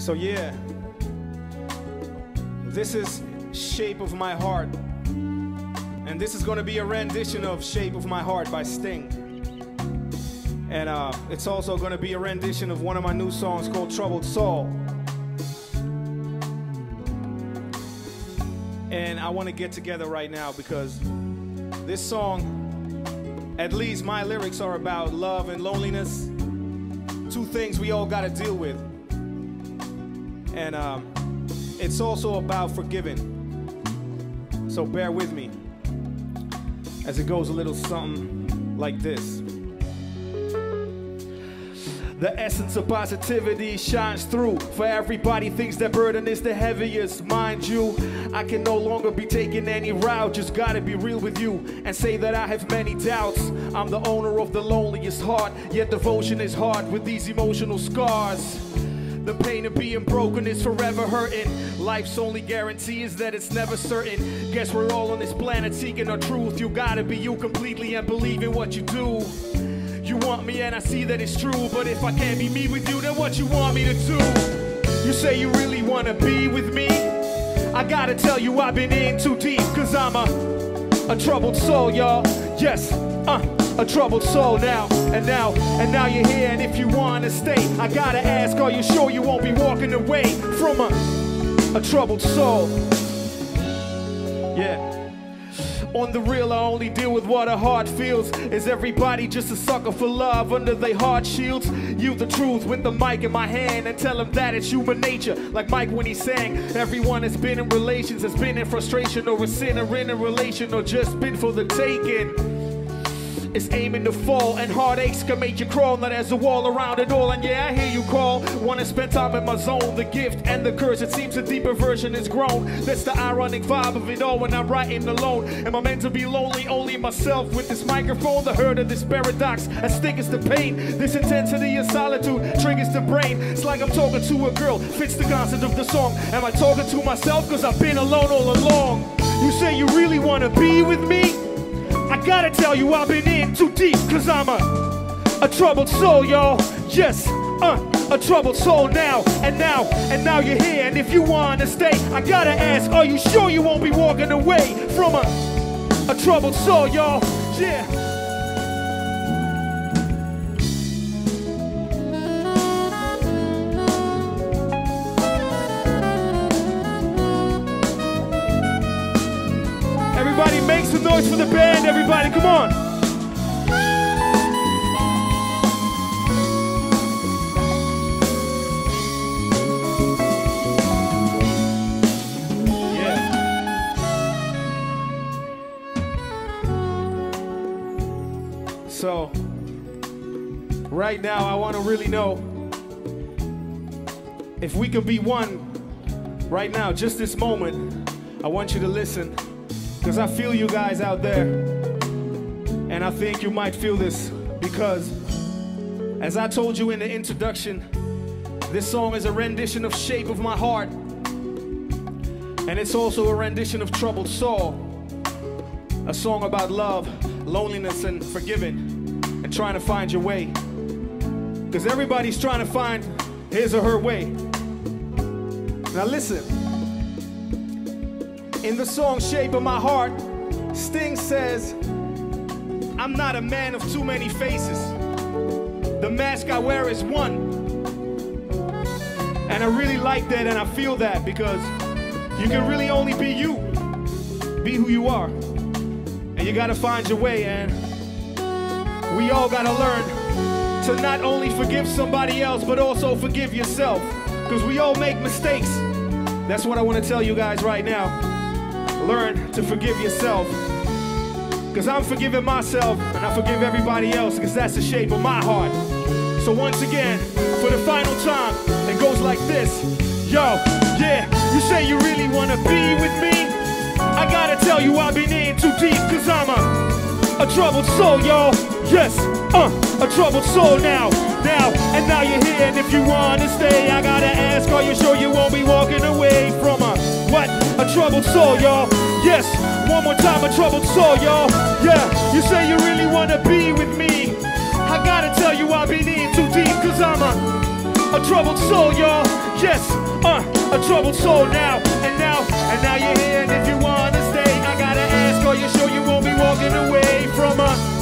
So, yeah, this is Shape of My Heart. And this is going to be a rendition of Shape of My Heart by Sting. And uh, it's also going to be a rendition of one of my new songs called Troubled Soul. And I want to get together right now because this song, at least my lyrics are about love and loneliness. Two things we all got to deal with. And um, it's also about forgiving. So bear with me as it goes a little something like this. The essence of positivity shines through. For everybody thinks that burden is the heaviest. Mind you, I can no longer be taking any route. Just gotta be real with you and say that I have many doubts. I'm the owner of the loneliest heart, yet devotion is hard with these emotional scars. The pain of being broken is forever hurting. Life's only guarantee is that it's never certain. Guess we're all on this planet seeking our truth. You gotta be you completely and believe in what you do. You want me and I see that it's true, but if I can't be me with you, then what you want me to do? You say you really wanna be with me? I gotta tell you I've been in too deep, cause I'm a, a troubled soul, y'all. Yes, uh, a troubled soul now, and now, and now you're here, and if you wanna stay, I gotta ask, are you sure you won't be walking away from a, a troubled soul? Yeah. On the real, I only deal with what a heart feels. Is everybody just a sucker for love under their heart shields? You the truth with the mic in my hand and tell them that it's human nature. Like Mike when he sang, everyone has been in relations, has been in frustration or a sinner in a relation or just been for the taking. It's aiming to fall, and heartaches can make you crawl. Now there's a wall around it all, and yeah, I hear you call. Wanna spend time in my zone, the gift and the curse. It seems a deeper version is grown. That's the ironic vibe of it all when I'm writing alone. Am I meant to be lonely? Only myself with this microphone. The hurt of this paradox, as thick as the pain. This intensity of solitude triggers the brain. It's like I'm talking to a girl, fits the concept of the song. Am I talking to myself? Cause I've been alone all along. You say you really wanna be with me? I gotta tell you, I've been cause I'm a, a troubled soul, y'all. Yes, uh, a troubled soul now, and now, and now you're here. And if you wanna stay, I gotta ask, are you sure you won't be walking away from a, a troubled soul, y'all? Yeah. Everybody make some noise for the band, everybody, come on. So, right now, I want to really know if we could be one right now, just this moment. I want you to listen. Because I feel you guys out there. And I think you might feel this because, as I told you in the introduction, this song is a rendition of Shape of My Heart. And it's also a rendition of Troubled Soul. A song about love, loneliness, and forgiving, and trying to find your way. Because everybody's trying to find his or her way. Now, listen. In the song Shape of My Heart, Sting says, I'm not a man of too many faces. The mask I wear is one. And I really like that and I feel that because you can really only be you. Be who you are. And you gotta find your way, and we all gotta learn to not only forgive somebody else, but also forgive yourself. Because we all make mistakes. That's what I wanna tell you guys right now learn to forgive yourself. Because I'm forgiving myself and I forgive everybody else because that's the shape of my heart. So once again, for the final time, it goes like this. Yo, yeah, you say you really want to be with me? I gotta tell you I've been in too deep because I'm a, a troubled soul, y'all. Yes, uh, a troubled soul now, now, and now you're here. And if you want to stay, I gotta ask, are you sure you won't be walking away from a what? A troubled soul, y'all. Yes, one more time, a troubled soul, y'all. Yeah, you say you really wanna be with me. I gotta tell you, I've been in too deep, cause I'm a, a troubled soul, y'all. Yes, uh, a troubled soul now. And now, and now you're here. And if you wanna stay, I gotta ask, are you sure you won't be walking away from a